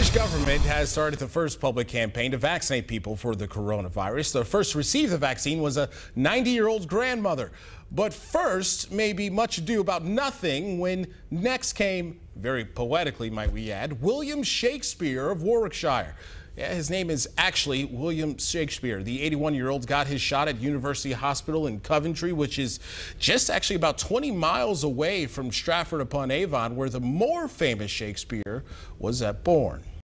British government has started the first public campaign to vaccinate people for the coronavirus. The first to receive the vaccine was a 90-year-old grandmother. But first, maybe much ado about nothing when next came, very poetically might we add, William Shakespeare of Warwickshire. Yeah, his name is actually William Shakespeare. The 81-year-old got his shot at University Hospital in Coventry, which is just actually about 20 miles away from Stratford upon Avon, where the more famous Shakespeare was born.